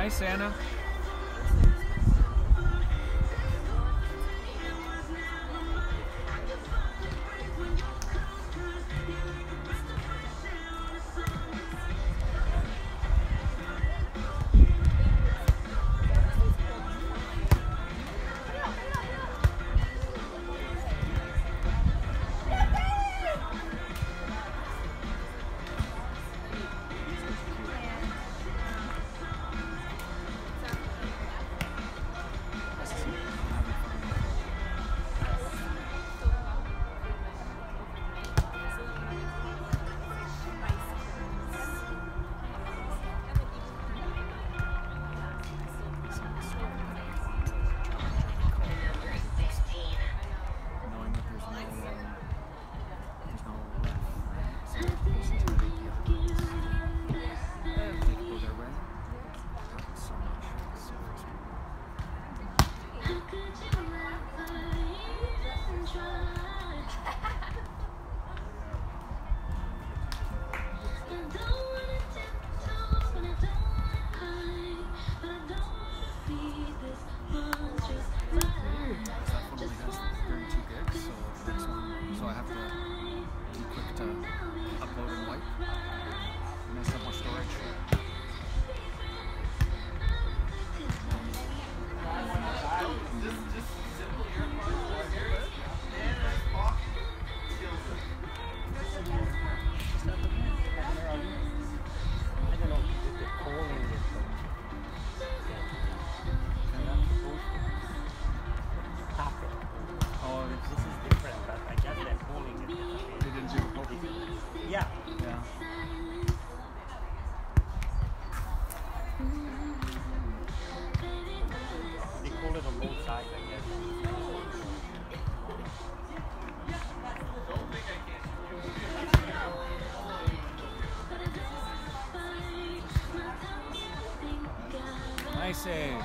Nice, Anna. Nice save.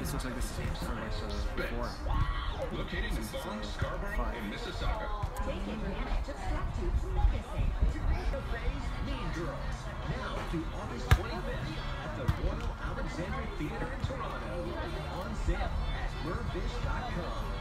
This looks like this is Same from like size. the before. Located in Vaughan, Scarborough, and Mississauga. Take advantage of Scraptooth's mega sale. The Phase Mean Girls. Now to August 25th at the Royal Alexandra Theatre in Toronto. On sale at mirvish.com.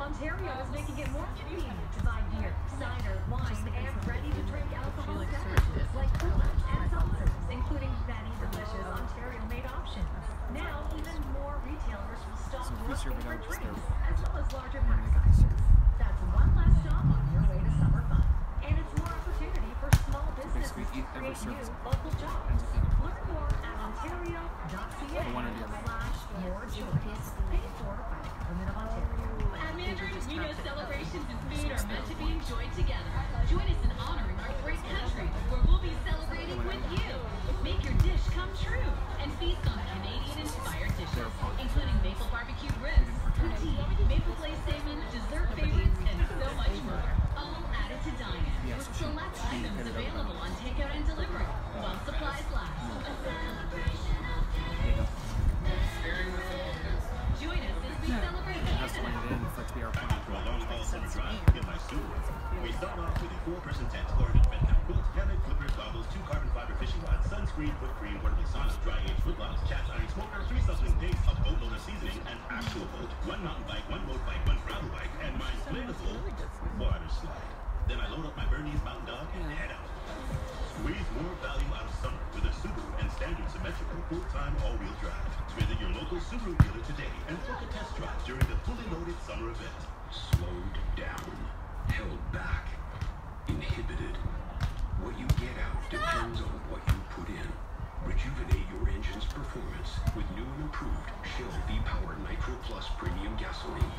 Ontario is making it more convenient to buy beer, cider, wine, and ready-to-drink alcohol beverages like coolers and seltzers, including many delicious Ontario-made options. Now, even more retailers will stock more we serve it favorite drinks, as well as larger pack then they got the sizes. That's one less stop on your way to summer fun. And it's more opportunity for small businesses to create new local jobs. ends up being a Learn more at ontario.ca The one or the other. slash your choice. Paid for by Government Ontario. We know celebrations and food are meant to be enjoyed together. Join us in honoring our great country, where we'll be celebrating with you. Make your dish come true We start off with a four-person tent or an adventure. Quilt, hammock, clippers, goggles, two carbon fiber fishing rods, sunscreen, foot cream, portable sauna, dry age foot logs, cast iron smoker, three a boatload of seasoning, and actual boat. One mountain bike, one road bike, one gravel bike, and my inflatable water slide. Then I load up my Bernese Mountain Dog and head out. Squeeze more value out of summer with a Subaru and standard symmetrical full-time all-wheel drive. Visit your local Subaru dealer today and book a test drive during the fully loaded summer event. Slowed down. Held back. Inhibited. What you get out depends on what you put in. Rejuvenate your engine's performance with new and improved Shell V-Power Nitro Plus Premium Gasoline.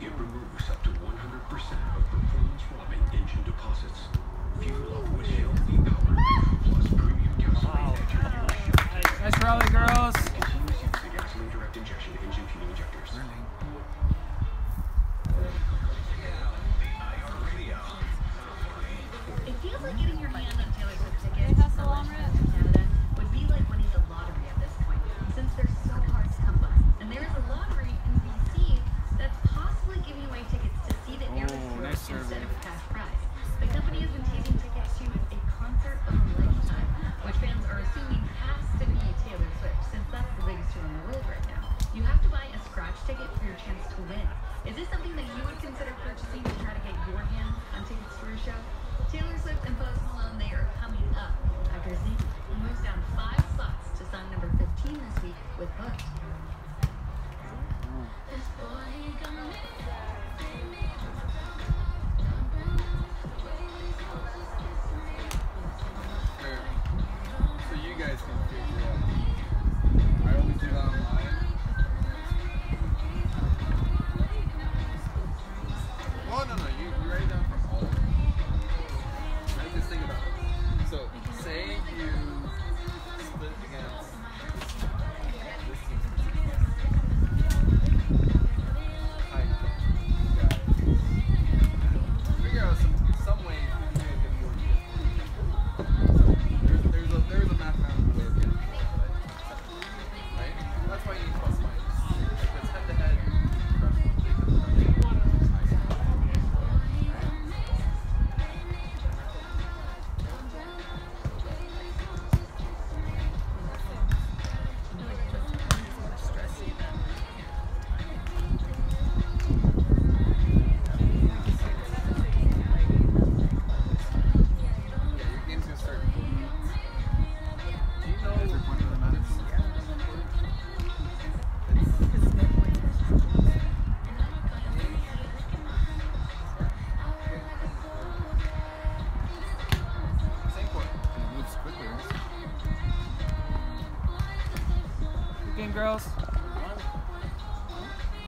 It removes up to 100% of performance-robbing engine deposits. Fuel up with Shell V-Power Nitro Plus Premium Gasoline at your nearest Shell. Nice rally, girls. Continuous use of gasoline direct injection engine fuel injectors. Learning. It ticket for your chance to win. Is this something that you would consider purchasing to try to get your hands on tickets for a show? Taylor Swift and Post Malone, they are coming